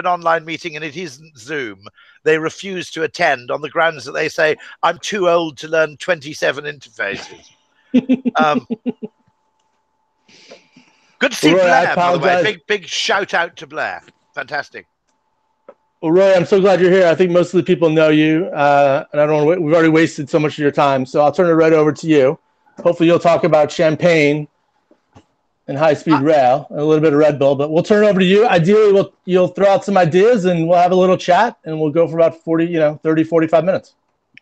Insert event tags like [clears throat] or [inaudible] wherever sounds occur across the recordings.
an online meeting and it isn't Zoom, they refuse to attend on the grounds that they say, I'm too old to learn 27 interfaces. [laughs] um, good to see Rory, Blair, by the way. Big, big shout out to Blair. Fantastic. Well, Rory, I'm so glad you're here. I think most of the people know you, uh, and I don't want to. We've already wasted so much of your time, so I'll turn it right over to you. Hopefully, you'll talk about champagne and high-speed rail and a little bit of Red Bull. But we'll turn it over to you. Ideally, we'll you'll throw out some ideas, and we'll have a little chat, and we'll go for about 40, you know, 30, 45 minutes.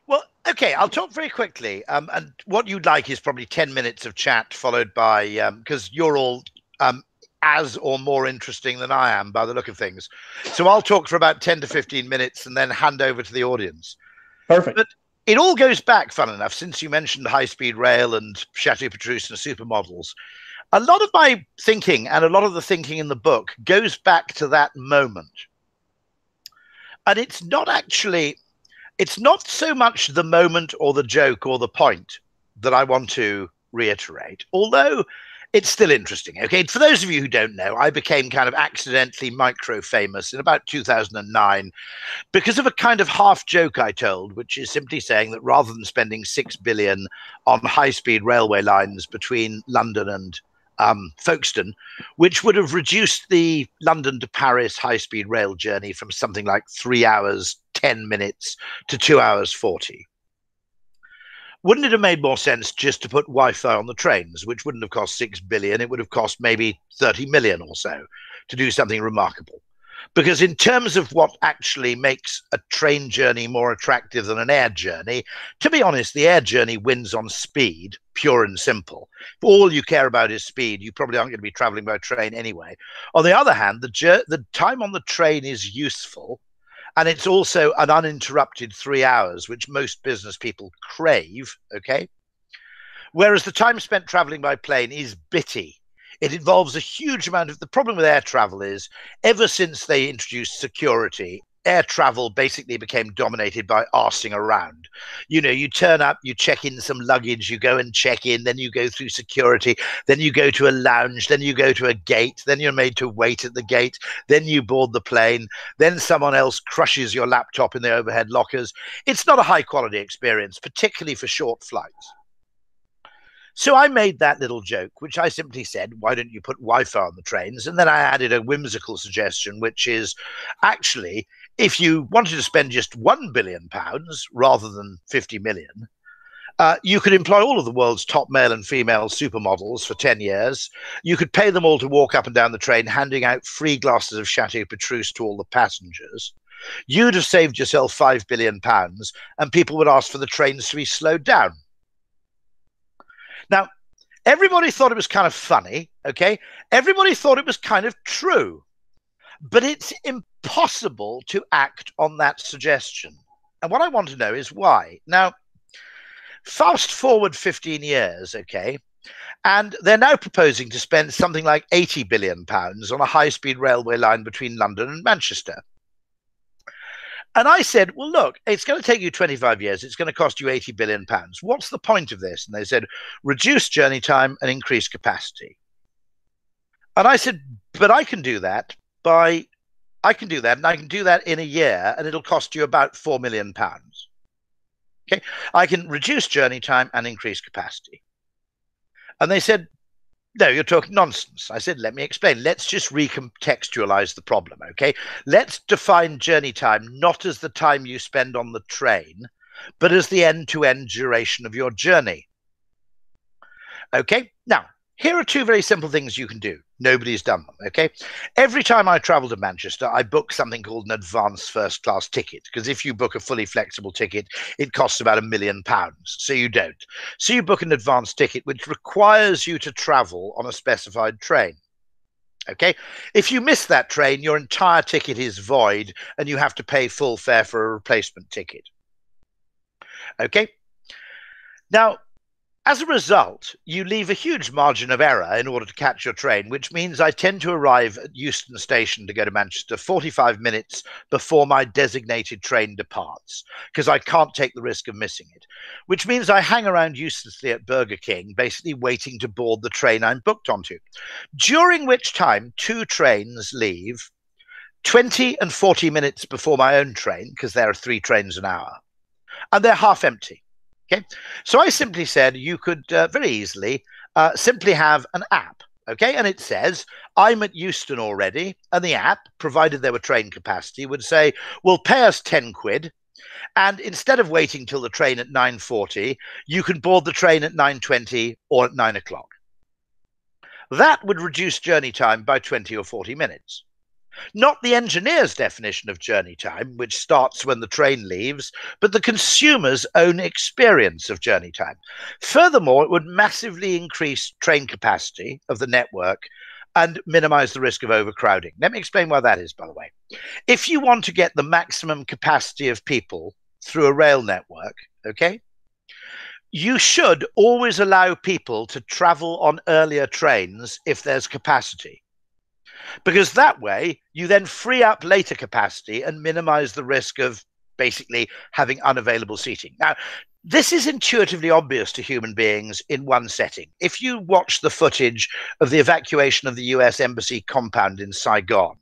Well, okay, I'll talk very quickly. Um, and what you'd like is probably 10 minutes of chat followed by, because you're all um, as or more interesting than I am by the look of things. So I'll talk for about 10 to 15 minutes and then hand over to the audience. Perfect. But it all goes back, fun enough, since you mentioned high speed rail and Chateau Petrus and supermodels. A lot of my thinking and a lot of the thinking in the book goes back to that moment. And it's not actually, it's not so much the moment or the joke or the point that I want to reiterate, although it's still interesting. Okay, for those of you who don't know, I became kind of accidentally micro famous in about 2009 because of a kind of half joke I told, which is simply saying that rather than spending six billion on high speed railway lines between London and um, Folkestone, which would have reduced the London to Paris high speed rail journey from something like three hours, 10 minutes to two hours, 40 wouldn't it have made more sense just to put Wi-Fi on the trains, which wouldn't have cost six billion? It would have cost maybe 30 million or so to do something remarkable. Because in terms of what actually makes a train journey more attractive than an air journey, to be honest, the air journey wins on speed, pure and simple. If all you care about is speed, you probably aren't going to be traveling by train anyway. On the other hand, the, the time on the train is useful and it's also an uninterrupted three hours, which most business people crave. Okay. Whereas the time spent traveling by plane is bitty. It involves a huge amount of the problem with air travel is ever since they introduced security, air travel basically became dominated by arsing around. You know, you turn up, you check in some luggage, you go and check in, then you go through security, then you go to a lounge, then you go to a gate, then you're made to wait at the gate, then you board the plane, then someone else crushes your laptop in the overhead lockers. It's not a high quality experience, particularly for short flights. So I made that little joke, which I simply said, why don't you put Wi Fi on the trains? And then I added a whimsical suggestion, which is actually, if you wanted to spend just one billion pounds rather than 50 million, uh, you could employ all of the world's top male and female supermodels for 10 years. You could pay them all to walk up and down the train, handing out free glasses of Chateau Petrus to all the passengers. You'd have saved yourself five billion pounds, and people would ask for the trains to be slowed down. Now, everybody thought it was kind of funny, okay? Everybody thought it was kind of true, but it's impossible to act on that suggestion. And what I want to know is why. Now, fast forward 15 years, okay? And they're now proposing to spend something like 80 billion pounds on a high speed railway line between London and Manchester. And I said, well, look, it's going to take you 25 years. It's going to cost you 80 billion pounds. What's the point of this? And they said, reduce journey time and increase capacity. And I said, but I can do that by, I can do that. And I can do that in a year and it'll cost you about 4 million pounds. Okay. I can reduce journey time and increase capacity. And they said, no, you're talking nonsense. I said, let me explain. Let's just recontextualize the problem, okay? Let's define journey time not as the time you spend on the train, but as the end to end duration of your journey. Okay, now here are two very simple things you can do. Nobody's done them. Okay. Every time I travel to Manchester, I book something called an advanced first class ticket because if you book a fully flexible ticket, it costs about a million pounds. So you don't. So you book an advanced ticket, which requires you to travel on a specified train. Okay. If you miss that train, your entire ticket is void and you have to pay full fare for a replacement ticket. Okay. Now, as a result, you leave a huge margin of error in order to catch your train, which means I tend to arrive at Euston Station to go to Manchester 45 minutes before my designated train departs, because I can't take the risk of missing it. Which means I hang around uselessly at Burger King, basically waiting to board the train I'm booked onto. During which time, two trains leave 20 and 40 minutes before my own train, because there are three trains an hour, and they're half empty. Okay. So I simply said you could uh, very easily uh, simply have an app. Okay. And it says, I'm at Euston already. And the app, provided there were train capacity, would say, well, pay us 10 quid. And instead of waiting till the train at 9.40, you can board the train at 9.20 or at 9 o'clock. That would reduce journey time by 20 or 40 minutes. Not the engineer's definition of journey time, which starts when the train leaves, but the consumer's own experience of journey time. Furthermore, it would massively increase train capacity of the network and minimize the risk of overcrowding. Let me explain why that is, by the way. If you want to get the maximum capacity of people through a rail network, okay, you should always allow people to travel on earlier trains if there's capacity. Because that way, you then free up later capacity and minimize the risk of basically having unavailable seating. Now, this is intuitively obvious to human beings in one setting. If you watch the footage of the evacuation of the US Embassy compound in Saigon,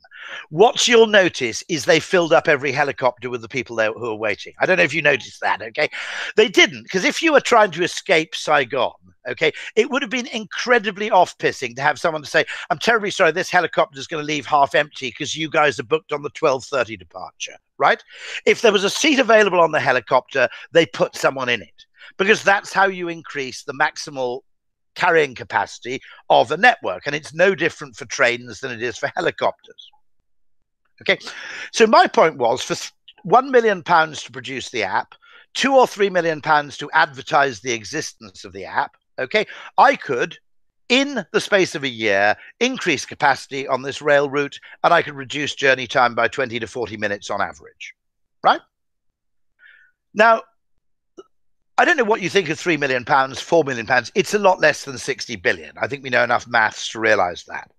what you'll notice is they filled up every helicopter with the people there who are waiting. I don't know if you noticed that, okay? They didn't, because if you were trying to escape Saigon, okay, it would have been incredibly off pissing to have someone to say, I'm terribly sorry, this helicopter is going to leave half empty because you guys are booked on the 1230 departure, right? If there was a seat available on the helicopter, they put someone in it because that's how you increase the maximal carrying capacity of a network. And it's no different for trains than it is for helicopters. Okay. So my point was for one million pounds to produce the app, two or three million pounds to advertise the existence of the app. Okay. I could, in the space of a year, increase capacity on this rail route and I could reduce journey time by 20 to 40 minutes on average. Right? Now, I don't know what you think of three million pounds, four million pounds. It's a lot less than 60 billion. I think we know enough maths to realize that.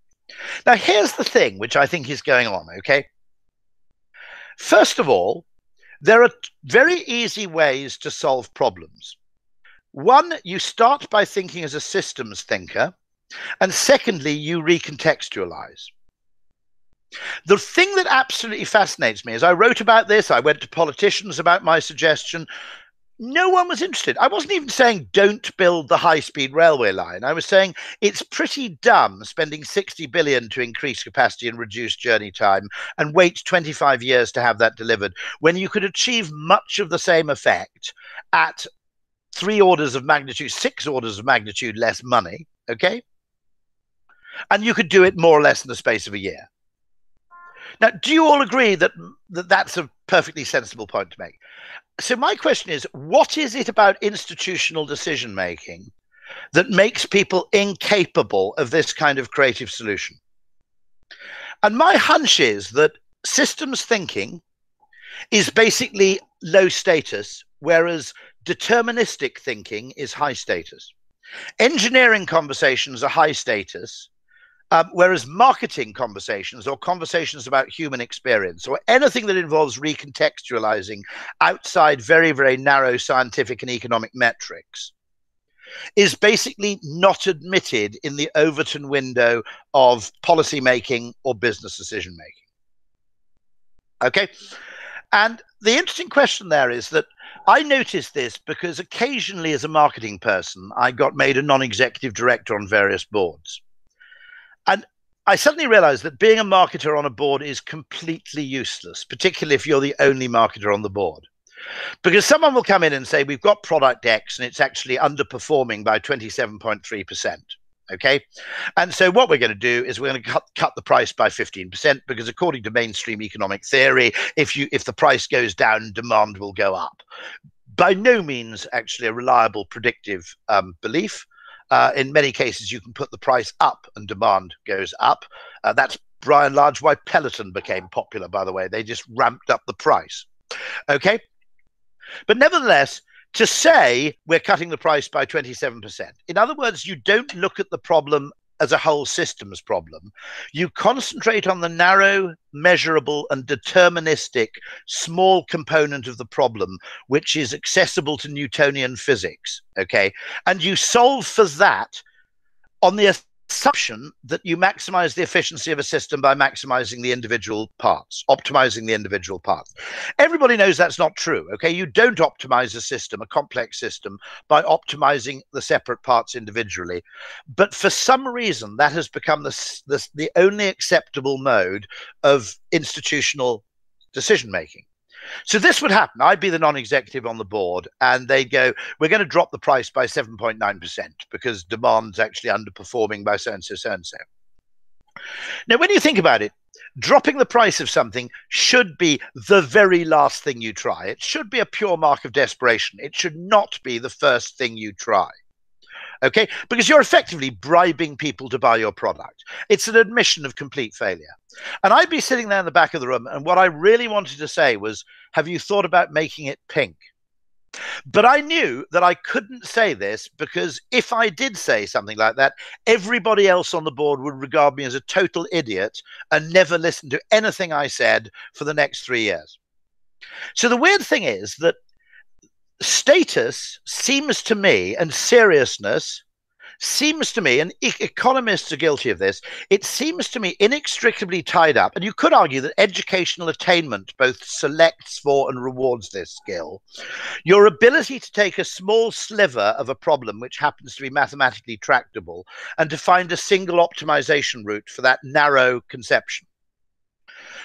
Now, here's the thing which I think is going on, okay? First of all, there are very easy ways to solve problems. One, you start by thinking as a systems thinker, and secondly, you recontextualize. The thing that absolutely fascinates me is I wrote about this, I went to politicians about my suggestion, no one was interested. I wasn't even saying don't build the high speed railway line. I was saying it's pretty dumb spending 60 billion to increase capacity and reduce journey time and wait 25 years to have that delivered when you could achieve much of the same effect at three orders of magnitude, six orders of magnitude less money. Okay. And you could do it more or less in the space of a year. Now, do you all agree that, that that's a perfectly sensible point to make? so my question is what is it about institutional decision making that makes people incapable of this kind of creative solution and my hunch is that systems thinking is basically low status whereas deterministic thinking is high status engineering conversations are high status um, whereas marketing conversations or conversations about human experience or anything that involves recontextualizing outside very, very narrow scientific and economic metrics is basically not admitted in the Overton window of policy making or business decision making. Okay. And the interesting question there is that I noticed this because occasionally, as a marketing person, I got made a non executive director on various boards. I suddenly realized that being a marketer on a board is completely useless, particularly if you're the only marketer on the board. Because someone will come in and say, We've got product X and it's actually underperforming by 27.3%. Okay. And so what we're going to do is we're going to cut, cut the price by 15% because according to mainstream economic theory, if you if the price goes down, demand will go up. By no means actually a reliable predictive um, belief. Uh, in many cases, you can put the price up and demand goes up. Uh, that's by and large why Peloton became popular, by the way. They just ramped up the price. Okay. But nevertheless, to say we're cutting the price by 27%, in other words, you don't look at the problem as a whole systems problem. You concentrate on the narrow, measurable, and deterministic small component of the problem, which is accessible to Newtonian physics. Okay. And you solve for that on the assumption that you maximize the efficiency of a system by maximizing the individual parts, optimizing the individual parts. Everybody knows that's not true. Okay, you don't optimize a system, a complex system, by optimizing the separate parts individually. But for some reason, that has become the, the, the only acceptable mode of institutional decision making. So this would happen. I'd be the non-executive on the board, and they'd go, "We're going to drop the price by 7.9 percent because demand's actually underperforming by so and so, so and so." Now, when you think about it, dropping the price of something should be the very last thing you try. It should be a pure mark of desperation. It should not be the first thing you try okay? Because you're effectively bribing people to buy your product. It's an admission of complete failure. And I'd be sitting there in the back of the room, and what I really wanted to say was, Have you thought about making it pink? But I knew that I couldn't say this because if I did say something like that, everybody else on the board would regard me as a total idiot and never listen to anything I said for the next three years. So the weird thing is that status seems to me, and seriousness seems to me, and economists are guilty of this, it seems to me inextricably tied up. And you could argue that educational attainment both selects for and rewards this skill. Your ability to take a small sliver of a problem, which happens to be mathematically tractable, and to find a single optimization route for that narrow conception.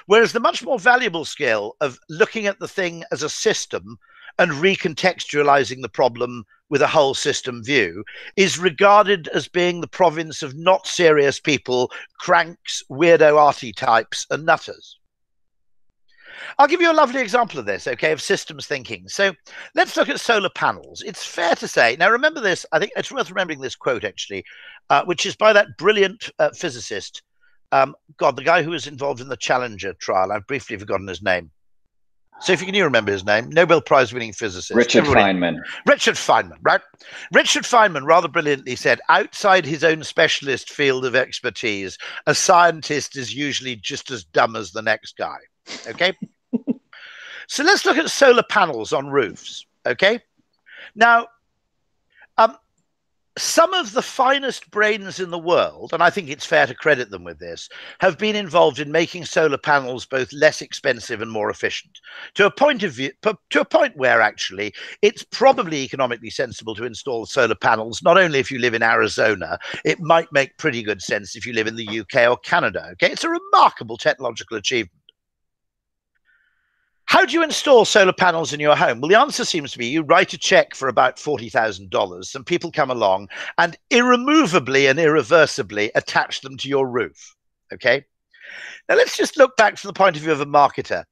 Whereas the much more valuable skill of looking at the thing as a system and recontextualizing the problem with a whole system view is regarded as being the province of not serious people, cranks, weirdo arty types, and nutters. I'll give you a lovely example of this, okay, of systems thinking. So let's look at solar panels. It's fair to say, now remember this, I think it's worth remembering this quote actually, uh, which is by that brilliant uh, physicist. Um, God, the guy who was involved in the Challenger trial, I've briefly forgotten his name. Sophie, if you can remember his name? Nobel Prize winning physicist. Richard Everybody. Feynman. Richard Feynman, right? Richard Feynman rather brilliantly said outside his own specialist field of expertise, a scientist is usually just as dumb as the next guy. Okay. [laughs] so let's look at solar panels on roofs. Okay. Now, um, some of the finest brains in the world, and I think it's fair to credit them with this, have been involved in making solar panels both less expensive and more efficient. To a point of view, to a point where actually it's probably economically sensible to install solar panels. Not only if you live in Arizona, it might make pretty good sense if you live in the UK or Canada. Okay, it's a remarkable technological achievement. How do you install solar panels in your home? Well, the answer seems to be you write a check for about $40,000, and people come along and irremovably and irreversibly attach them to your roof. Okay. Now, let's just look back from the point of view of a marketer.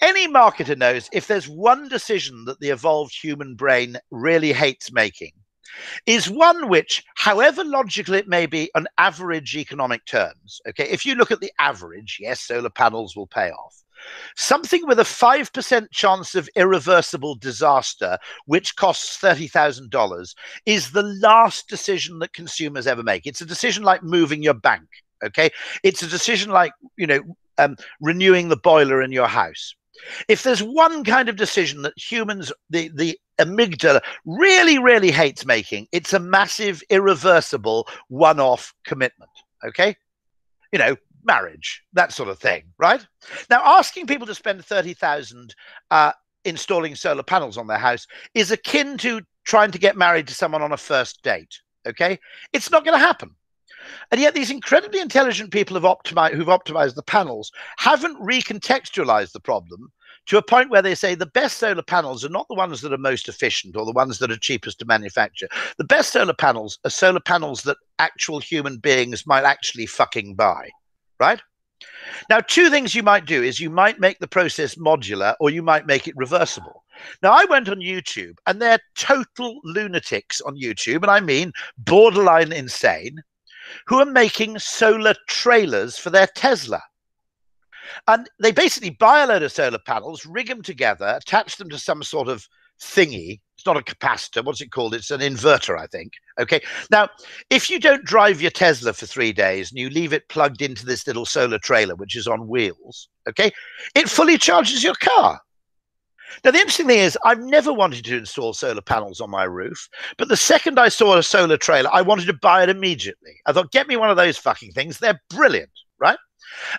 Any marketer knows if there's one decision that the evolved human brain really hates making, is one which, however logical it may be on average economic terms, okay, if you look at the average, yes, solar panels will pay off. Something with a 5% chance of irreversible disaster, which costs $30,000, is the last decision that consumers ever make. It's a decision like moving your bank. Okay. It's a decision like, you know, um, renewing the boiler in your house. If there's one kind of decision that humans, the, the amygdala really, really hates making, it's a massive, irreversible one off commitment. Okay. You know, marriage, that sort of thing, right? Now, asking people to spend 30,000 uh, installing solar panels on their house is akin to trying to get married to someone on a first date, okay? It's not going to happen. And yet, these incredibly intelligent people have optimized, who've optimized the panels haven't recontextualized the problem to a point where they say the best solar panels are not the ones that are most efficient or the ones that are cheapest to manufacture. The best solar panels are solar panels that actual human beings might actually fucking buy right? Now, two things you might do is you might make the process modular or you might make it reversible. Now, I went on YouTube and they're total lunatics on YouTube, and I mean borderline insane, who are making solar trailers for their Tesla. And they basically buy a load of solar panels, rig them together, attach them to some sort of thingy, not a capacitor. What's it called? It's an inverter, I think. Okay. Now, if you don't drive your Tesla for three days and you leave it plugged into this little solar trailer, which is on wheels, okay, it fully charges your car. Now, the interesting thing is, I've never wanted to install solar panels on my roof, but the second I saw a solar trailer, I wanted to buy it immediately. I thought, get me one of those fucking things. They're brilliant?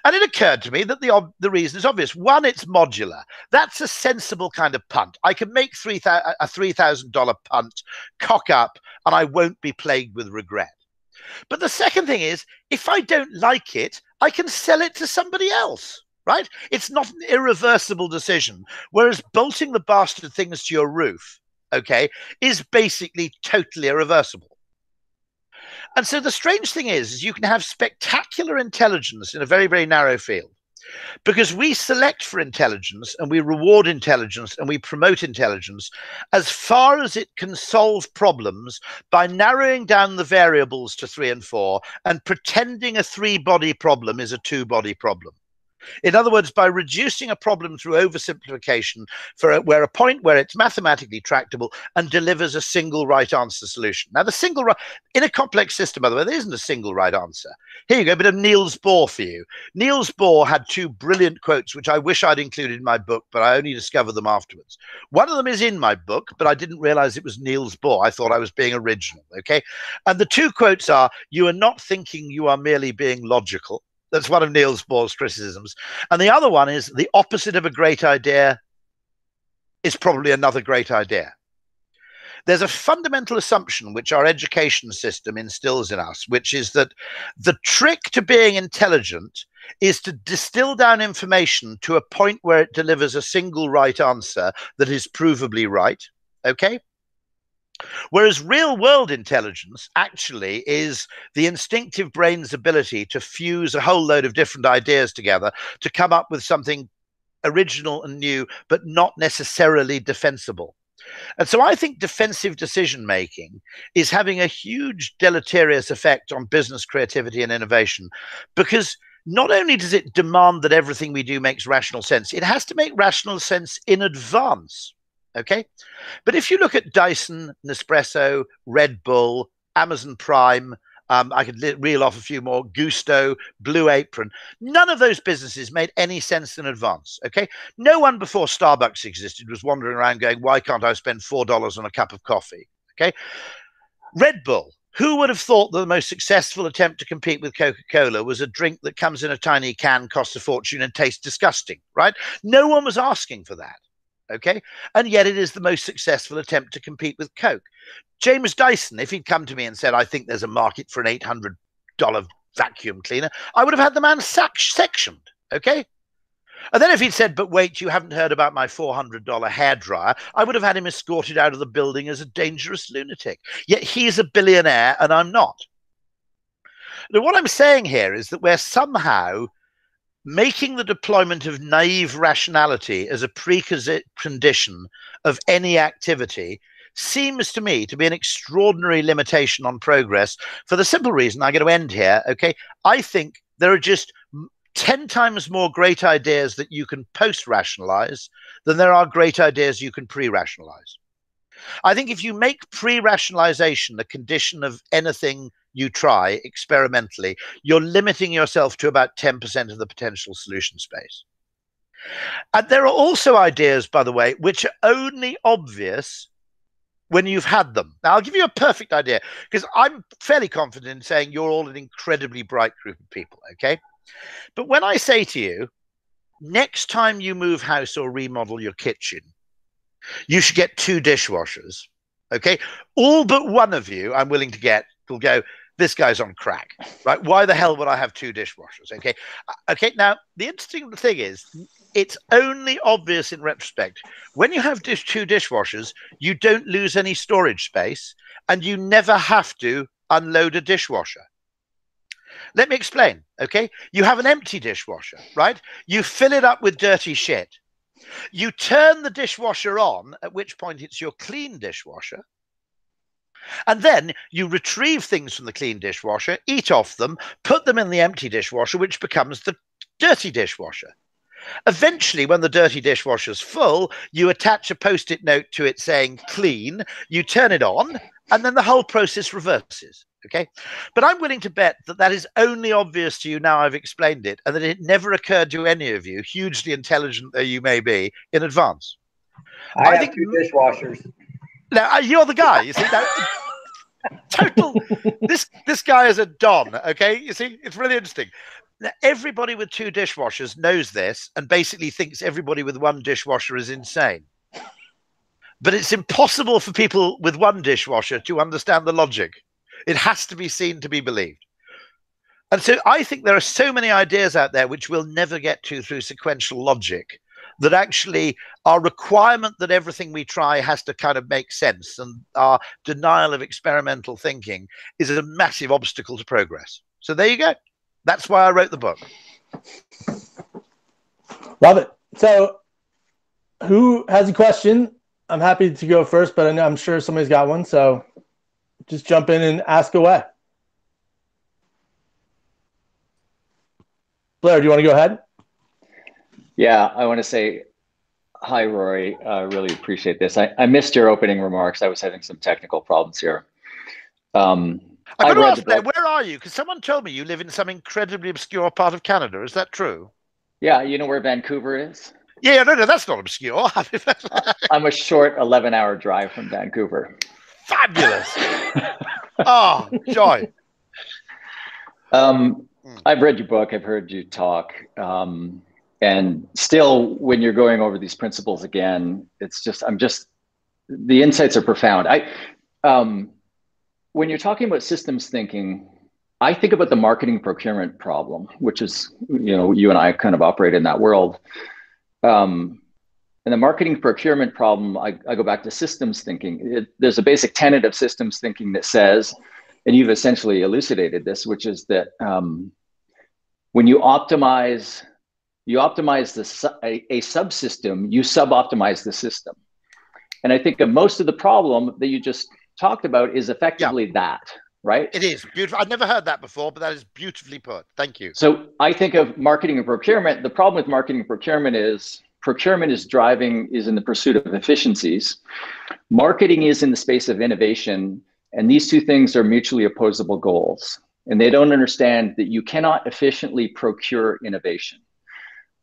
And it occurred to me that the the reason is obvious. One, it's modular. That's a sensible kind of punt. I can make three a three thousand dollar punt, cock up, and I won't be plagued with regret. But the second thing is, if I don't like it, I can sell it to somebody else right? It's not an irreversible decision. Whereas bolting the bastard things to your roof, okay, is basically totally irreversible. And so the strange thing is, is you can have spectacular intelligence in a very, very narrow field because we select for intelligence and we reward intelligence and we promote intelligence as far as it can solve problems by narrowing down the variables to three and four and pretending a three body problem is a two body problem. In other words, by reducing a problem through oversimplification for a, where a point where it's mathematically tractable and delivers a single right answer solution. Now, the single right in a complex system, by the way, there isn't a single right answer. Here you go, a bit of Niels Bohr for you. Niels Bohr had two brilliant quotes, which I wish I'd included in my book, but I only discovered them afterwards. One of them is in my book, but I didn't realize it was Niels Bohr. I thought I was being original. Okay. And the two quotes are You are not thinking, you are merely being logical. That's one of Niels Bohr's criticisms. And the other one is the opposite of a great idea is probably another great idea. There's a fundamental assumption which our education system instills in us, which is that the trick to being intelligent is to distill down information to a point where it delivers a single right answer that is provably right. Okay? Whereas real world intelligence actually is the instinctive brain's ability to fuse a whole load of different ideas together to come up with something original and new, but not necessarily defensible. And so I think defensive decision making is having a huge deleterious effect on business creativity and innovation because not only does it demand that everything we do makes rational sense, it has to make rational sense in advance. Okay. But if you look at Dyson, Nespresso, Red Bull, Amazon Prime, um, I could reel off a few more Gousto, Blue Apron. None of those businesses made any sense in advance. Okay. No one before Starbucks existed was wandering around going, why can't I spend $4 on a cup of coffee? Okay. Red Bull. Who would have thought that the most successful attempt to compete with Coca Cola was a drink that comes in a tiny can, costs a fortune, and tastes disgusting, right? No one was asking for that. Okay. And yet it is the most successful attempt to compete with Coke. James Dyson, if he'd come to me and said, I think there's a market for an $800 vacuum cleaner, I would have had the man sac- sectioned. Okay. And then if he'd said, but wait, you haven't heard about my $400 hairdryer, I would have had him escorted out of the building as a dangerous lunatic. Yet he's a billionaire and I'm not. Now, what I'm saying here is that we're somehow making the deployment of naive rationality as a precondition of any activity seems to me to be an extraordinary limitation on progress for the simple reason I'm going to end here. Okay. I think there are just 10 times more great ideas that you can post rationalize than there are great ideas you can pre rationalize. I think if you make pre rationalization a condition of anything you try experimentally, you're limiting yourself to about 10% of the potential solution space. And there are also ideas, by the way, which are only obvious when you've had them. Now, I'll give you a perfect idea because I'm fairly confident in saying you're all an incredibly bright group of people, okay? But when I say to you, next time you move house or remodel your kitchen, you should get two dishwashers, okay? All but one of you, I'm willing to get, will go, this guy's on crack, right? Why the hell would I have two dishwashers? Okay. Uh, okay. Now, the interesting thing is, it's only obvious in retrospect. When you have dish, two dishwashers, you don't lose any storage space and you never have to unload a dishwasher. Let me explain. Okay. You have an empty dishwasher, right? You fill it up with dirty shit. You turn the dishwasher on, at which point it's your clean dishwasher. And then you retrieve things from the clean dishwasher, eat off them, put them in the empty dishwasher, which becomes the dirty dishwasher. Eventually, when the dirty dishwasher's full, you attach a post it note to it saying clean, you turn it on, and then the whole process reverses. Okay. But I'm willing to bet that that is only obvious to you now I've explained it, and that it never occurred to any of you, hugely intelligent though you may be, in advance. I, I think, two dishwashers. Now uh, you're the guy. You see that total. this this guy is a don. Okay, you see, it's really interesting. Now, everybody with two dishwashers knows this and basically thinks everybody with one dishwasher is insane. But it's impossible for people with one dishwasher to understand the logic. It has to be seen to be believed. And so I think there are so many ideas out there which we'll never get to through sequential logic that actually our requirement that everything we try has to kind of make sense and our denial of experimental thinking is a massive obstacle to progress. So there you go. That's why I wrote the book. Love it. So who has a question? I'm happy to go first, but I know I'm sure somebody's got one. So just jump in and ask away. Blair, do you want to go ahead? Yeah, I want to say hi, Rory. I really appreciate this. I, I missed your opening remarks. I was having some technical problems here. Um, I got to ask, Blair, where are you? Because someone told me you live in some incredibly obscure part of Canada. Is that true? Yeah, you know where Vancouver is? Yeah, no, no, that's not obscure. [laughs] I'm a short 11 hour drive from Vancouver. Fabulous. [laughs] oh, joy. Um, hmm. I've read your book, I've heard you talk. Um, and still when you're going over these principles again it's just i'm just the insights are profound. I um, when you're talking about systems thinking i think about the marketing procurement problem which is you know you and i kind of operate in that world. Um, and the marketing procurement problem i, I go back to systems thinking. It, there's a basic tenet of systems thinking that says and you've essentially elucidated this which is that um, when you optimize you optimize the, a, a subsystem, you sub-optimize the system. And I think most of the problem that you just talked about is effectively yeah. that, right? It is beautiful. I've never heard that before, but that is beautifully put. Thank you. So I think of marketing and procurement. The problem with marketing and procurement is procurement is driving, is in the pursuit of efficiencies. Marketing is in the space of innovation. And these two things are mutually opposable goals. And they don't understand that you cannot efficiently procure innovation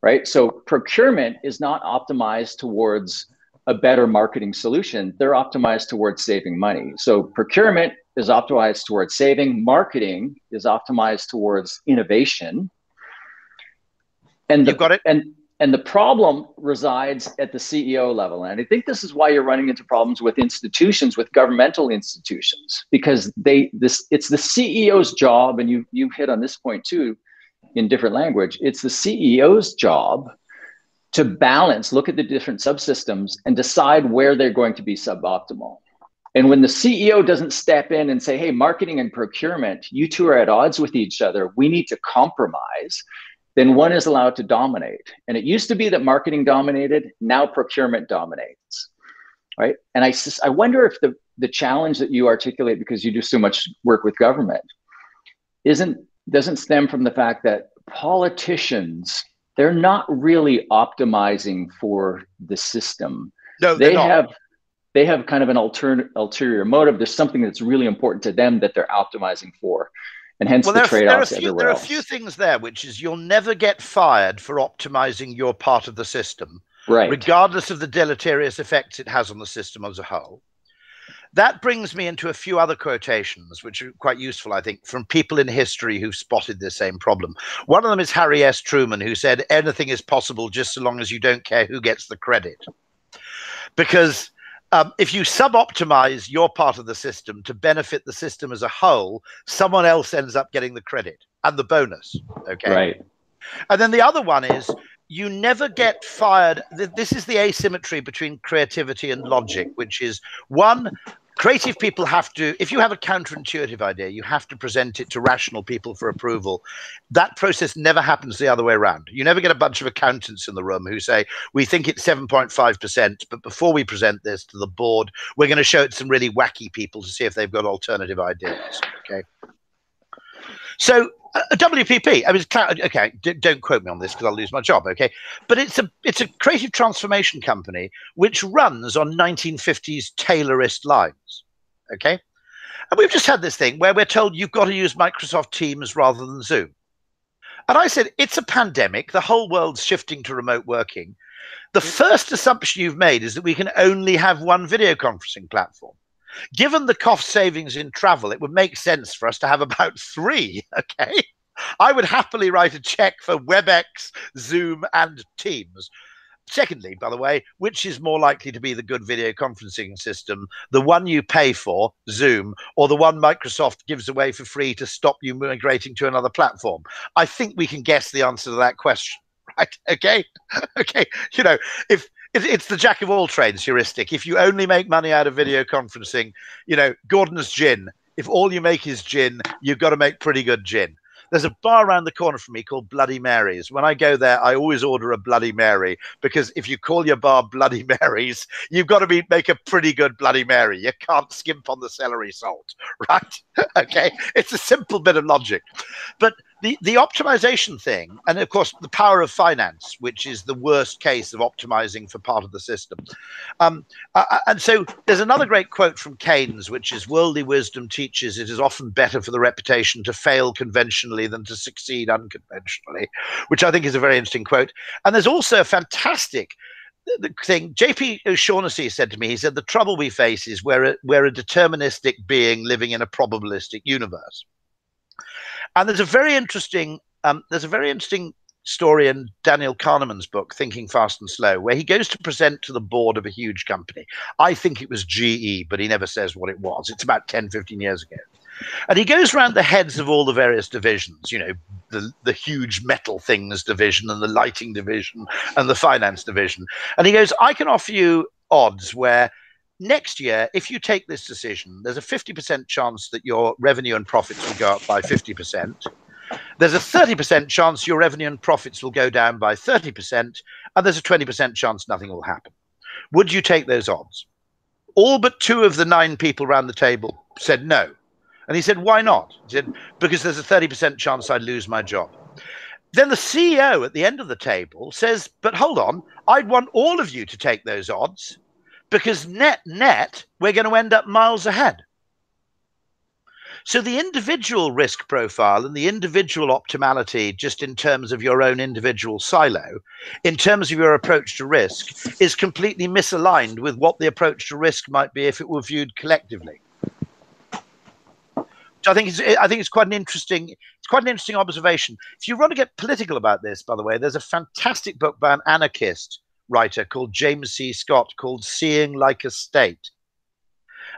right? So procurement is not optimized towards a better marketing solution. They're optimized towards saving money. So procurement is optimized towards saving, marketing is optimized towards innovation. And the, you got it. And and the problem resides at the CEO level. And I think this is why you're running into problems with institutions, with governmental institutions, because they this it's the CEO's job, and you you hit on this point too, in different language. It's the CEO's job to balance, look at the different subsystems and decide where they're going to be suboptimal. And when the CEO doesn't step in and say, hey, marketing and procurement, you two are at odds with each other, we need to compromise, then one is allowed to dominate. And it used to be that marketing dominated, now procurement dominates. Right. And I, I wonder if the, the challenge that you articulate, because you do so much work with government, isn't doesn't stem from the fact that politicians they're not really optimizing for the system. No, they have they have kind of an alternate ulterior motive. There's something that's really important to them that they're optimizing for, and hence well, the trade-offs there everywhere There are else. a few things there, which is you'll never get fired for optimizing your part of the system, right? Regardless of the deleterious effects it has on the system as a whole. That brings me into a few other quotations, which are quite useful, I think, from people in history who've spotted the same problem. One of them is Harry S. Truman, who said, Anything is possible just so long as you don't care who gets the credit. Because um, if you sub-optimize your part of the system to benefit the system as a whole, someone else ends up getting the credit and the bonus. Okay. Right. And then the other one is you never get fired. This is the asymmetry between creativity and logic, which is one, creative people have to, if you have a counterintuitive idea, you have to present it to rational people for approval. That process never happens the other way around. You never get a bunch of accountants in the room who say, we think it's 7.5%, but before we present this to the board, we're going to show it to some really wacky people to see if they've got alternative ideas. Okay. So a WPP. I mean, okay, don't quote me on this because I'll lose my job. Okay, but it's a it's a creative transformation company which runs on 1950s Taylorist lines. Okay, and we've just had this thing where we're told you've got to use Microsoft Teams rather than Zoom. And I said, it's a pandemic. The whole world's shifting to remote working. The first assumption you've made is that we can only have one video conferencing platform. Given the cost savings in travel, it would make sense for us to have about [laughs] three. Okay. I would happily write a check for WebEx, Zoom, and Teams. Secondly, by the way, which is more likely to be the good video conferencing system, the one you pay for, Zoom, or the one Microsoft gives away for free to stop you migrating to another platform? I think we can guess the answer to that question, [laughs] right? Okay. [laughs] okay. You know, if it's the jack of all trades heuristic. If you only make money out of video conferencing, you know, Gordon's gin. If all you make is gin, you've got to make pretty good gin. There's a bar around the corner from me called Bloody Mary's. When I go there, I always order a Bloody Mary because if you call your bar Bloody [laughs] Mary's, you've got to be, make a pretty good Bloody Mary. You can't skimp on the celery salt, [laughs] right? [laughs] okay, it's a simple bit of logic, but the the optimization thing, and of course the power of finance, which is the worst case of optimizing for part of the system. Um, uh, uh, and so there's another great quote from Keynes, which is worldly wisdom teaches it is often better for the reputation to fail conventionally than to succeed unconventionally, which I think is a very interesting quote. And there's also a fantastic the thing JP O'Shaughnessy said to me, he said, the trouble we face is we're a, we're a deterministic being living in a probabilistic universe. And there's a very interesting um, there's a very interesting story in Daniel Kahneman's book, Thinking Fast and Slow, where he goes to present to the board of a huge company. I think it was GE, but he never says what it was. It's about 10, 15 years ago. And he goes around the heads of all the various divisions, you know, the, the huge metal things division and the lighting division and the finance division. And he goes, I can offer you odds where next year, if you take this decision, there's a 50% chance that your revenue and profits will go up by 50%. There's a 30% chance your revenue and profits will go down by 30%, and there's a 20% chance nothing will happen. Would you take those odds? All but two of the nine people around the table said no. And he said, Why not? He said, Because there's a 30% chance I'd lose my job. Then the CEO at the end of the table says, But hold on, I'd want all of you to take those odds because net net we're going to end up miles ahead. So the individual risk profile and the individual optimality, just in terms of your own individual silo, in terms of your approach to risk, is completely misaligned with what the approach to risk might be if it were viewed collectively. So I think it's, I think it's quite an interesting it's quite an interesting observation. If you want to get political about this, by the way, there's a fantastic book by an anarchist writer called James C. Scott called Seeing Like a State.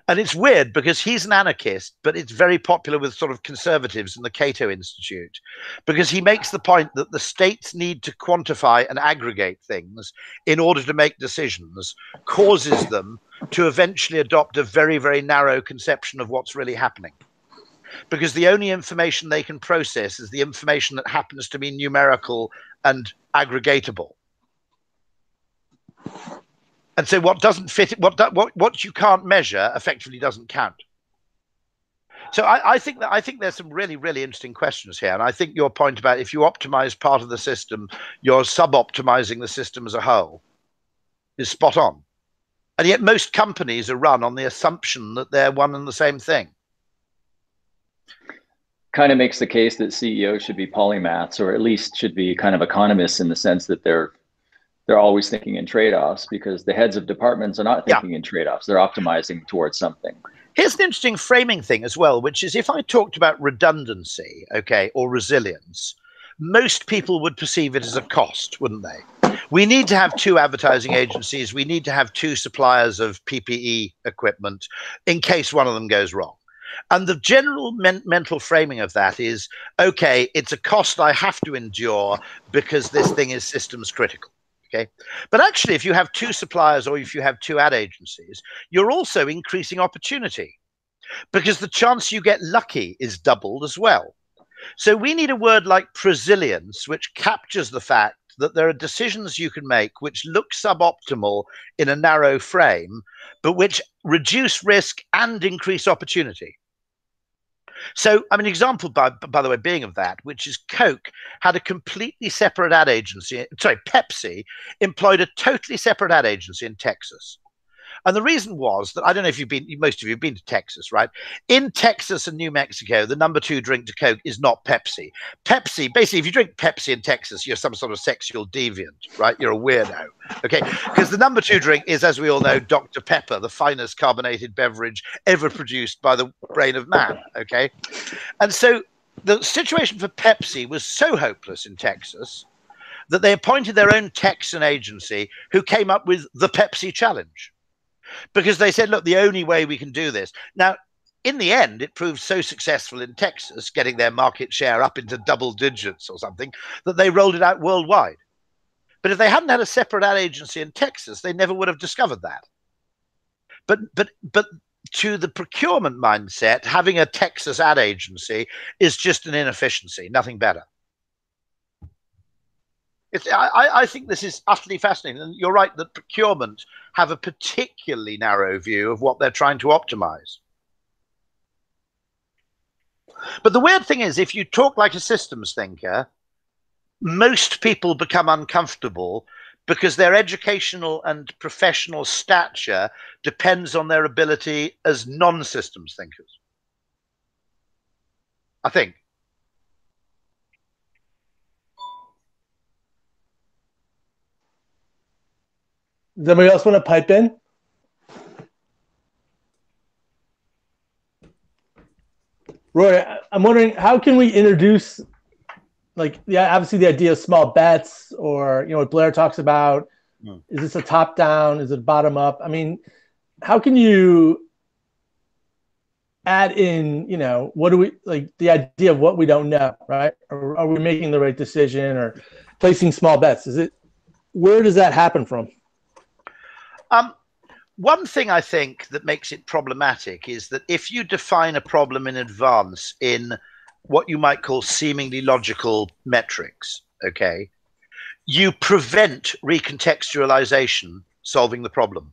And it's weird because he's an anarchist, but it's very popular with sort of conservatives in the Cato Institute because he makes the point that the states need to quantify and aggregate things in order to make decisions, causes them to eventually adopt a very, very narrow conception of what's really happening. Because the only information they can process is the information that happens to be numerical and aggregatable. And so what doesn't fit, what what what you can't measure, effectively doesn't count. So I, I, think that I think there's some really really interesting questions here, and I think your point about if you optimize part of the system, you're sub-optimizing the system as a whole, is spot on. And yet most companies are run on the assumption that they're one and the same thing. Kind of makes the case that CEOs should be polymaths, or at least should be kind of economists in the sense that they're they're always thinking in trade-offs because the heads of departments are not thinking yeah. in trade-offs. They're optimizing towards something. Here's an interesting framing thing as well which is if i talked about redundancy okay or resilience most people would perceive it as a cost wouldn't they? We need to have two advertising agencies. We need to have two suppliers of ppe equipment in case one of them goes wrong. And the general men- mental framing of that is okay, it's a cost I have to endure because this thing is systems critical. Okay. But actually, if you have two suppliers or if you have two ad agencies, you're also increasing opportunity because the chance you get lucky is doubled as well. So we need a word like prosilience, which captures the fact that there are decisions you can make which look suboptimal in a narrow frame, but which reduce risk and increase opportunity. So, I mean, an example by by the way, being of that, which is Coke had a completely separate ad agency. Sorry, Pepsi employed a totally separate ad agency in Texas. And the reason was that I don't know if you've been, most of you have been to Texas, right? In Texas and New Mexico, the number two drink to Coke is not Pepsi. Pepsi, basically, if you drink Pepsi in Texas, you're some sort of sexual deviant, right? You're a weirdo, okay? Because the number two drink is, as we all know, Dr. Pepper, the finest carbonated beverage ever produced by the brain of man, okay? And so the situation for Pepsi was so hopeless in Texas that they appointed their own Texan agency who came up with the Pepsi Challenge because they said, look, the only way we can do this. Now, in the end, it proved so successful in Texas, getting their market share up into double digits or something, that they rolled it out worldwide. But if they hadn't had a separate ad agency in Texas, they never would have discovered that. But but but to the procurement mindset, having a Texas ad agency is just an inefficiency, nothing better. I, I think this is utterly fascinating. And you're right that procurement have a particularly narrow view of what they're trying to optimize. But the weird thing is, if you talk like a systems thinker, most people become uncomfortable because their educational and professional stature depends on their ability as non systems thinkers. I think. Does anybody else want to pipe in? Rory, I'm wondering how can we introduce, like, yeah, obviously the idea of small bets, or you know what Blair talks about. Mm. Is this a top down? Is it bottom up? I mean, how can you add in, you know, what do we like the idea of what we don't know, right? Or are we making the right decision or placing small bets? Is it where does that happen from? Um, one thing I think that makes it problematic is that if you define a problem in advance in what you might call seemingly logical metrics, okay, you prevent recontextualization solving the problem.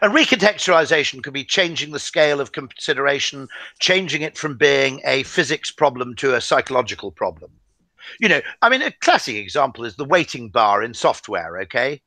And recontextualization could be changing the scale of consideration, changing it from being a physics problem to a psychological problem. You know, I mean, a classic example is the waiting bar in software, okay?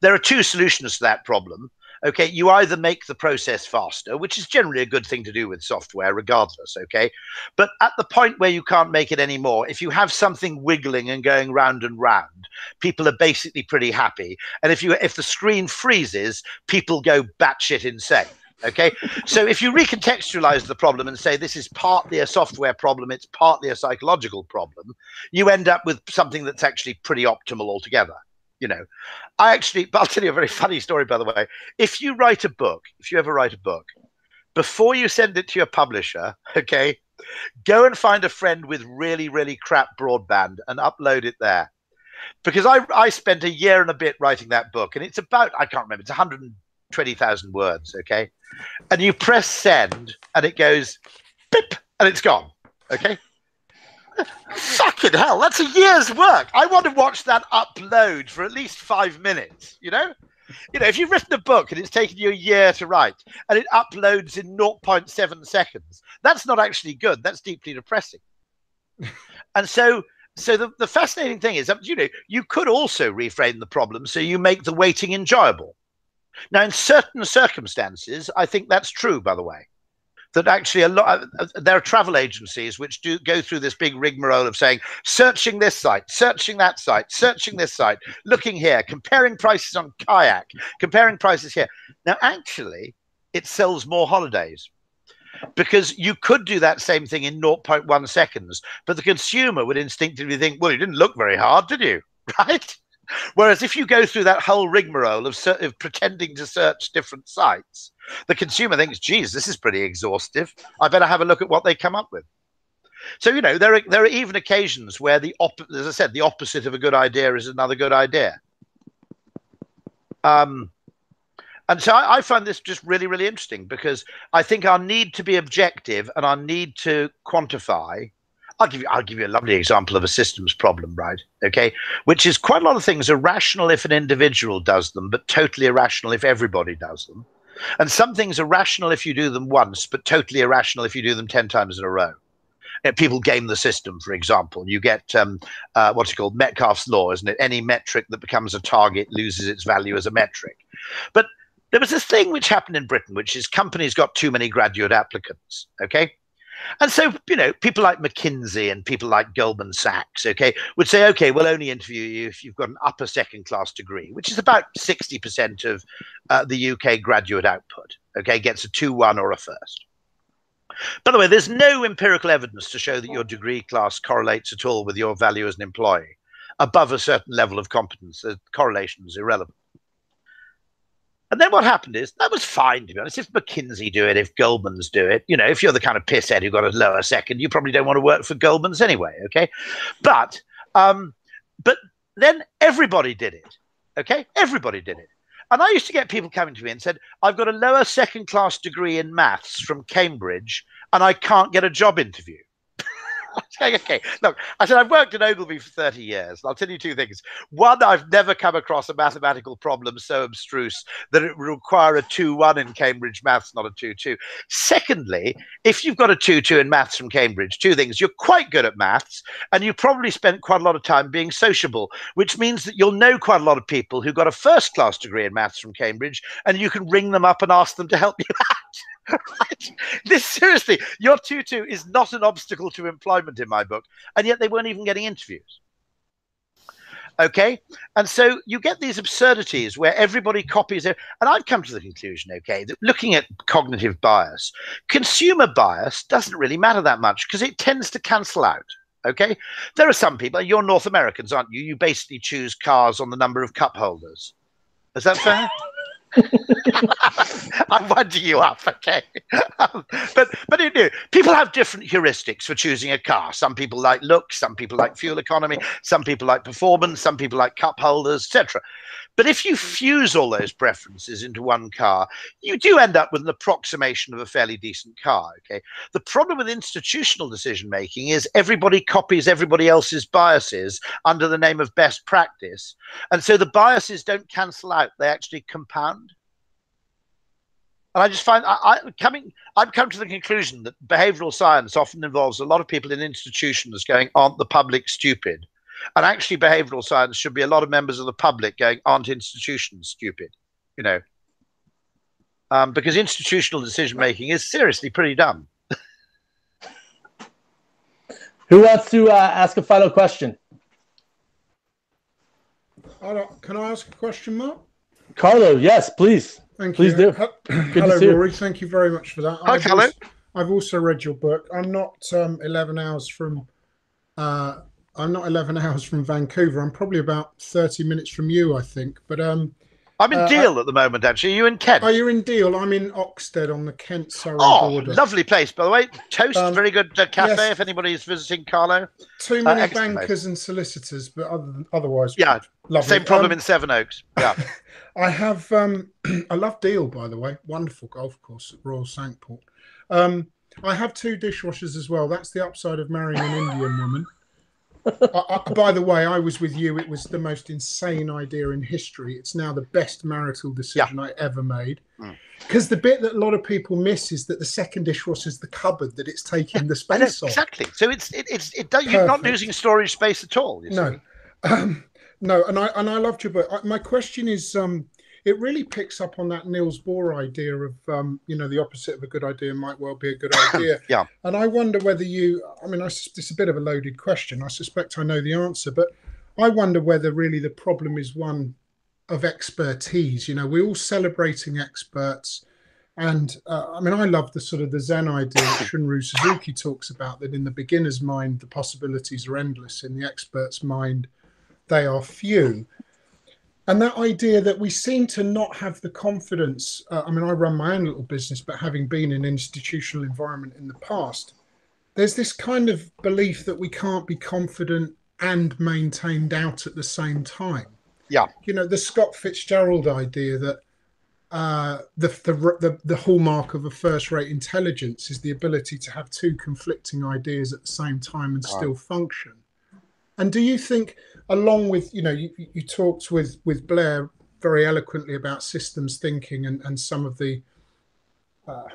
There are two solutions to that problem. Okay, you either make the process faster, which is generally a good thing to do with software, regardless. Okay, but at the point where you can't make it anymore, if you have something wiggling and going round and round, people are basically pretty happy. And if you if the screen freezes, people go batshit insane. Okay, so if you recontextualize the problem and say this is partly a software problem, it's partly a psychological problem, you end up with something that's actually pretty optimal altogether you know. I actually but i'll tell you a very [laughs] funny story by the way. If you write a book if you ever write a book before you send it to your publisher [laughs] okay go and find a friend with really really crap broadband and upload it there. Because i i spent a year and a bit writing that book and it's about i can't remember it's 120,000 words okay? And you press send and it goes beep and it's gone okay Fucking hell, that's a year's work. I want to watch that upload for at least five minutes, you know? You know, if you've written a book and it's taken you a year to write and it uploads in 0.7 seconds, that's not actually good. That's deeply depressing. [laughs] and so so the, the fascinating thing is that you know you could also reframe the problem so you make the waiting enjoyable. Now, in certain circumstances, I think that's true, by the way that actually a lot uh, there are travel agencies which do go through this big rigmarole of saying searching this site searching that site searching this site looking here comparing prices on kayak comparing prices here. Now actually it sells more holidays because you could do that same thing in 0.1 seconds but the consumer would instinctively think well you didn't look very hard did you? [laughs] Right? Whereas if you go through that whole rigmarole of, of, pretending to search different sites, the consumer thinks, geez, this is pretty exhaustive. I better have a look at what they come up with. So, you know, there are, there are even occasions where the, op- as I said, the opposite of a good idea is another good idea. Um, and so I, I find this just really, really interesting because I think our need to be objective and our need to quantify I'll give you I'll give you a lovely example of a systems problem, right? Okay, which is quite a lot of things are rational if an individual does them, but totally irrational if everybody does them. And some things are rational if you do them once, but totally irrational if you do them ten times in a row. People game the system, for example. You get um, uh, what's it called Metcalfe's law, isn't it? Any metric that becomes a target loses its value as a metric. But there was a thing which happened in Britain, which is companies got too many graduate applicants. Okay. And so, you know, people like McKinsey and people like Goldman Sachs, okay, would say, okay, we'll only interview you if you've got an upper second class degree, which is about 60% of uh, the UK graduate output, okay, gets a 2 1 or a first. By the way, there's no empirical evidence to show that your degree class correlates at all with your value as an employee. Above a certain level of competence, the correlation is irrelevant. And then what happened is that was fine to be honest. If McKinsey do it, if Goldman's do it, you know, if you're the kind of pisshead who got a lower second, you probably don't want to work for Goldman's anyway. Okay, but um, but then everybody did it. Okay, everybody did it. And I used to get people coming to me and said, I've got a lower second class degree in maths from Cambridge and I can't get a job interview. [laughs] okay, look, I said I've worked at Ogilvy for 30 years. I'll tell you two things. One, I've never come across a mathematical problem so abstruse that it would require a 2 1 in Cambridge maths, not a 2 2. Secondly, if you've got a 2 2 in maths from Cambridge, two things. You're quite good at maths, and you probably spent quite a lot of time being sociable, which means that you'll know quite a lot of people who got a first class degree in maths from Cambridge, and you can ring them up and ask them to help you [laughs] out. [laughs] This seriously, your 2 2 is not an obstacle to employment in my book, and yet they weren't even getting interviews. Okay, and so you get these absurdities where everybody copies it, and I've come to the conclusion, okay, that looking at cognitive bias, consumer bias doesn't really matter that much because it tends to cancel out. Okay, there are some people. You're North Americans, aren't you? You basically choose cars on the number of cup holders. Is that fair? [laughs] I'm winding you up, okay? Um, but but people have different heuristics for choosing a car. Some people like look, some people like fuel economy, some people like performance, some people like cup holders, etc. But if you mm. fuse all those preferences into one car, you do end up with an approximation of a fairly decent car. Okay. The problem with institutional decision making is everybody copies everybody else's biases under the name of best practice. And so the biases don't cancel out, they actually compound. And I just find I, I coming I've come to the conclusion that behavioral science often involves a lot of people in institutions going, aren't the public stupid? And actually, behavioral science should be a lot of members of the public going, aren't institutions stupid? You know, um, because institutional decision making is seriously pretty dumb. Who wants to uh, ask a final question? can I ask a question, Mark? Carlo, yes, please. Thank you. please you. do. Hello, Rory. Thank you very much for that. Hi, I've Carlo. Also, I've also read your book. I'm not um, 11 hours from uh, I'm not 11 hours from Vancouver. I'm probably about 30 minutes from you, I think. But um, I'm in uh, Deal at the moment, actually. Are you in Kent? Oh, you're in Deal. I'm in Oxted on the Kent Surrey oh, border. lovely place, by the way. Toast, um, very good uh, cafe yes, if anybody's visiting Carlo. Too many uh, bankers and solicitors, but other than, otherwise, yeah, lovely. Same problem um, in Sevenoaks. [laughs] Yeah. I have, um, [clears throat] I love Deal, by the way. Wonderful golf course at Royal Cinque Ports. Um, I have two dishwashers as well. That's the upside of marrying an Indian woman. I, I, by the way, I was with you. It was the most insane idea in history. It's now the best marital decision yeah. I ever made. Because mm. the bit that a lot of people miss is that the second dishwasher is the cupboard that it's taking the space off. Exactly. So it's it, it's it, you're not losing storage space at all. no, um, no. And I and I loved your book. My question is, um, it really picks up on that Niels Bohr idea of um, you know the opposite of a good idea might well be a good [coughs] idea. yeah. And I wonder whether you, I mean, I, it's a bit of a loaded question. I suspect I know the answer, but I wonder whether really the problem is one of expertise. You know, we're all celebrating experts. And uh, I mean, I love the sort of the Zen idea that [coughs] Shunryu Suzuki talks about that in the beginner's mind, the possibilities are endless. In the expert's mind, they are few and that idea that we seem to not have the confidence uh, i mean i run my own little business but having been in an institutional environment in the past there's this kind of belief that we can't be confident and maintain doubt at the same time. Yeah. You know the scott fitzgerald idea that uh, the, the, the the hallmark of a first-rate intelligence is the ability to have two conflicting ideas at the same time and still function. And do you think along with you know you, you talked with with Blair very eloquently about systems thinking and and some of the uh,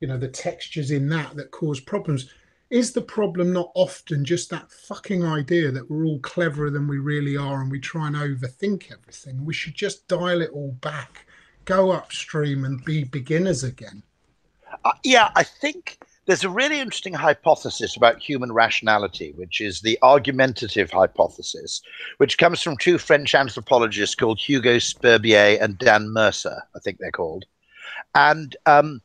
you know the textures in that that cause problems is the problem not often just that fucking idea that we're all cleverer than we really are and we try and overthink everything we should just dial it all back go upstream and be beginners again? Uh, yeah, I think there's a really interesting hypothesis about human rationality, which is the argumentative hypothesis, which comes from two French anthropologists called Hugo Sperber and Dan Mercier, I think they're called. And um,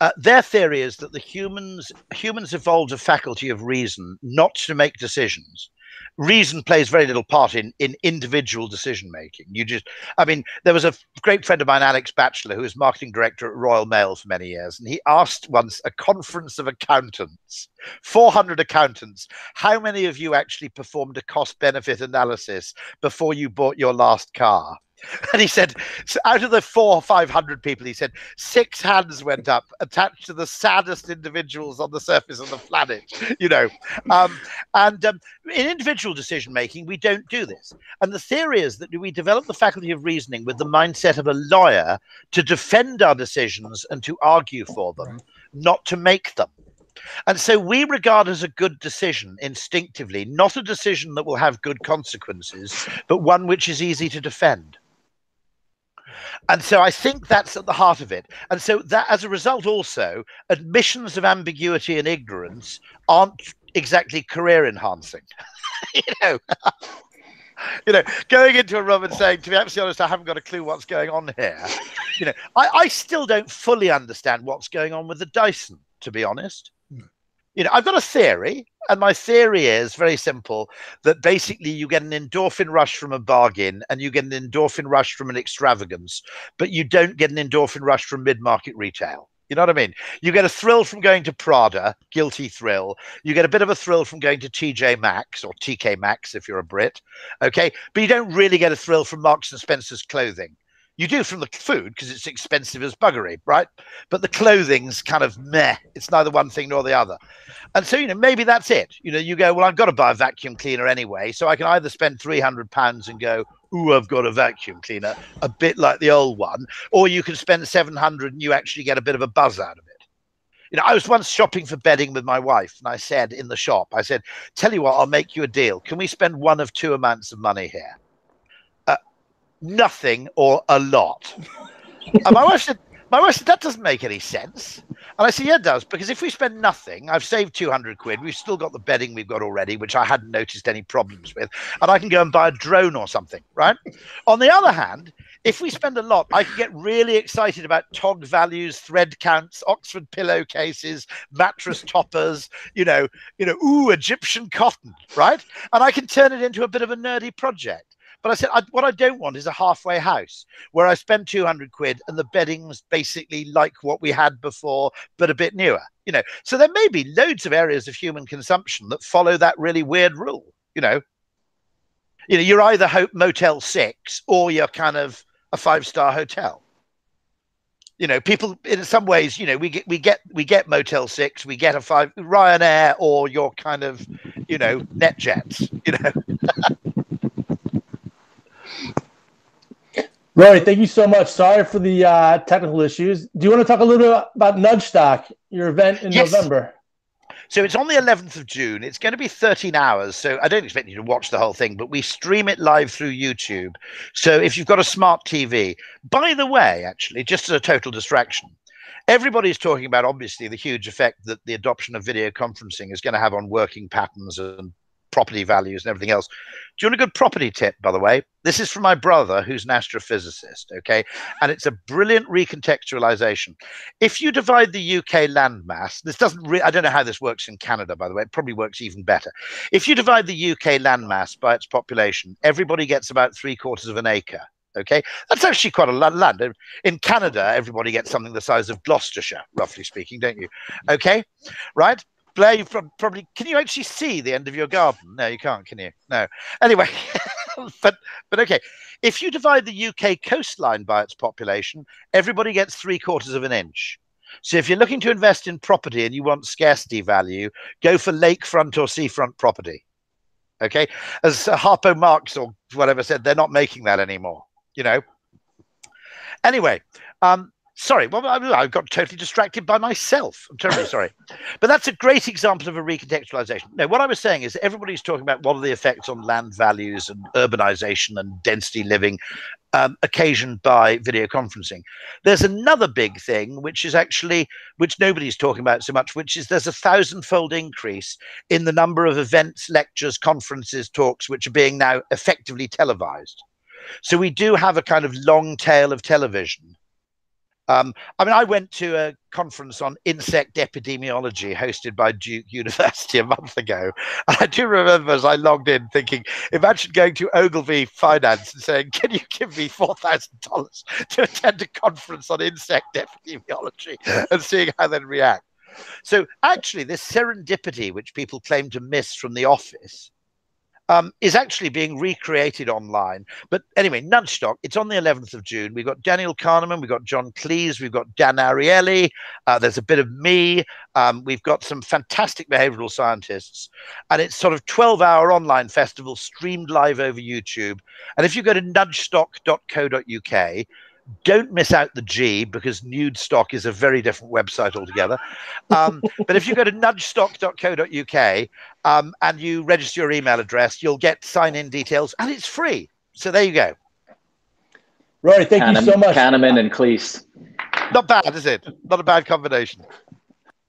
uh, their theory is that the humans humans evolved a faculty of reason not to make decisions. Reason plays very little part in in individual decision making. You just, I mean, there was a great friend of mine, Alex Batchelor, who was marketing director at Royal Mail for many years, and he asked once a conference of accountants, 400 accountants, how many of you actually performed a cost benefit analysis before you bought your last car? [laughs] And he said, so out of the four or five hundred people, he said six hands went up, attached to the saddest individuals on the surface of the planet. You know, um, and um, in individual decision making, we don't do this. And the theory is that we develop the faculty of reasoning with the mindset of a lawyer to defend our decisions and to argue for them, not to make them. And so we regard as a good decision instinctively, not a decision that will have good consequences, but one which is easy to defend. And so I think that's at the heart of it. And so that as a result, also, admissions of ambiguity and ignorance aren't exactly career enhancing. [laughs] you know. [laughs] you know, going into a room and saying, to be absolutely honest, I haven't got a clue what's going on here. You know, I, I still don't fully understand what's going on with the Dyson, to be honest you know, I've got a theory, and my theory is very simple that basically you get an endorphin rush from a bargain and you get an endorphin rush from an extravagance, but you don't get an endorphin rush from mid market retail. You know what I mean? You get a thrill from going to Prada, guilty thrill. You get a bit of a thrill from going to TJ Maxx or TK Maxx if you're a Brit. Okay. But you don't really get a thrill from Marks and Spencer's clothing. You do from the food because it's expensive as buggery, right? But the clothing's kind of meh. It's neither one thing nor the other. And so, you know, maybe that's it. You know, you go, well, I've got to buy a vacuum cleaner anyway. So I can either spend £300 and go, ooh, I've got a vacuum cleaner, a bit like the old one, or you can spend 700 and you actually get a bit of a buzz out of it. You know, I was once shopping for bedding with my wife, and I said in the shop, I said, tell you what, I'll make you a deal. Can we spend one of two amounts of money here? Nothing or a lot. and my wife said, my wife said, that doesn't make any sense. And I said, yeah, it does. Because if we spend nothing, I've saved 200 quid. We've still got the bedding we've got already, which I hadn't noticed any problems with. And I can go and buy a drone or something, right? On the other hand, if we spend a lot, I can get really excited about tog values, thread counts, Oxford pillowcases, mattress toppers, you know, you know, ooh, Egyptian cotton, right? And I can turn it into a bit of a nerdy project. But I said, I, what I don't want is a halfway house where I spend 200 quid and the bedding's basically like what we had before, but a bit newer. You know, so there may be loads of areas of human consumption that follow that really weird rule. You know, you know, you're either Motel Six or you're kind of a five star hotel. You know, people in some ways, you know, we get we get we get Motel Six, we get a five Ryanair, or you're kind of, you know, NetJets. You know. [laughs] Rory, thank you so much. Sorry for the uh, technical issues. Do you want to talk a little bit about Nudgestock, your event in yes. November? So it's on the 11th of June. It's going to be 13 hours. So I don't expect you to watch the whole thing, but we stream it live through YouTube. So if you've got a smart TV, by the way, actually, just as a total distraction, everybody's talking about obviously the huge effect that the adoption of video conferencing is going to have on working patterns and property values and everything else. Do you want a good property tip, by the way? This is from my brother, who's an astrophysicist, okay? And it's a brilliant recontextualization. If you divide the UK landmass, this doesn't re- I don't know how this works in Canada, by the way, it probably works even better. If you divide the UK landmass by its population, everybody gets about three quarters of an acre. Okay, that's actually quite a lot of land. In Canada, everybody gets something the size of Gloucestershire, roughly speaking, don't you? Okay, right? Blair, you probably can you actually see the end of your garden? No, you can't, can you? No. Anyway, [laughs] but but okay. If you divide the UK coastline by its population, everybody gets three quarters of an inch. So if you're looking to invest in property and you want scarcity value, go for lakefront or seafront property. Okay, as Harpo Marx or whatever said, they're not making that anymore. You know. Anyway, um, sorry, well, I got totally distracted by myself. I'm terribly sorry. [laughs] But that's a great example of a recontextualization. No, what I was saying is everybody's talking about what are the effects on land values and urbanization and density living um, occasioned by video conferencing. There's another big thing, which is actually, which nobody's talking about so much, which is there's a thousandfold increase in the number of events, lectures, conferences, talks, which are being now effectively televised. So we do have a kind of long tail of television um, I mean, I went to a conference on insect epidemiology hosted by Duke [laughs] University a month ago. And I do remember as I logged in thinking, imagine going to Ogilvy Finance and saying, Can you give me $4,000 to attend a conference on insect epidemiology and seeing how they react? So, actually, this serendipity, which people claim to miss from the office, um, is actually being recreated online. But anyway, Nudgestock, it's on the 11th of June. We've got Daniel Kahneman, we've got John Cleese, we've got Dan Ariely, uh, there's a bit of me, um, we've got some fantastic behavioral scientists. And it's sort of 12 hour online festival streamed live over YouTube. And if you go to nudgestock.co.uk, don't miss out the G because Nude Stock is a very different website altogether. Um, [laughs] but if you go to nudgestock.co.uk um, and you register your email address, you'll get sign in details and it's free. So there you go. Rory, thank you so much. Kahneman and Cleese. Not bad, is it? Not a bad combination.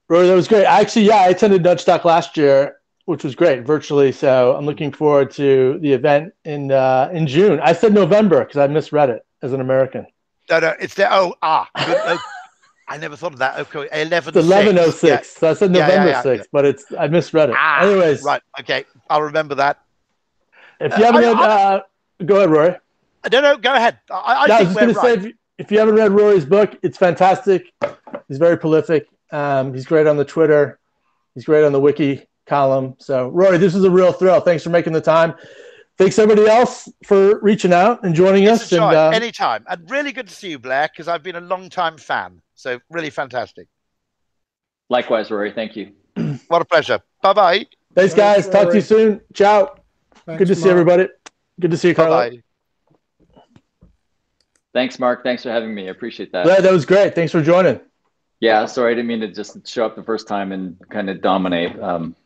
Rory, that was great. Actually, yeah, I attended Nudgestock last year, which was great virtually. So I'm looking forward to the event in uh, in June. I said November because I misread it as an American. No, no, it's the oh ah. oh, I never thought of that. Okay, eleven. Eleven oh six. So I said November yeah, yeah, yeah, but it's I misread it. Ah, Anyways, right. Okay, I'll remember that. If you haven't uh, read, uh, go ahead, Rory. No, no, go ahead. I, I, no, I was just going right. to say, if, if, you haven't read Rory's book, it's fantastic. He's very prolific. Um, he's great on the Twitter. He's great on the wiki column. So, Rory, this is a real thrill. Thanks for making the time thanks everybody else for reaching out and joining it's us. And, uh, anytime. And really good to see you, Blair, because I've been a long time fan. So really fantastic. Likewise, Rory. Thank you. [clears throat] what a pleasure. Bye bye. Thanks, guys. Talk to you soon. Ciao. Thanks, good to Mark. see everybody. Good to see you, Carla. Bye-bye. Thanks, Mark. Thanks for having me. I appreciate that. Yeah, that was great. Thanks for joining. Yeah, sorry, I didn't mean to just show up the first time and kind of dominate. Um,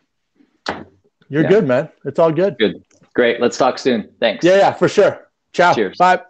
You're yeah. good, man. It's all good. Good. Great. Let's talk soon. Thanks. Yeah, yeah, for sure. Ciao. Cheers. Bye.